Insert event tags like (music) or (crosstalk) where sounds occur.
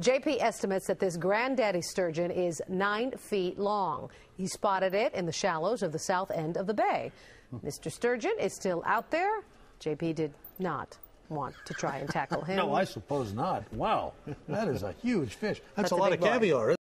JP estimates that this granddaddy sturgeon is nine feet long. He spotted it in the shallows of the south end of the bay. Mr. Sturgeon is still out there. JP did not want to try and tackle (laughs) him. no, I suppose not. Wow, (laughs) that is a huge fish. That's, That's a lot of boy. caviar, isn't it?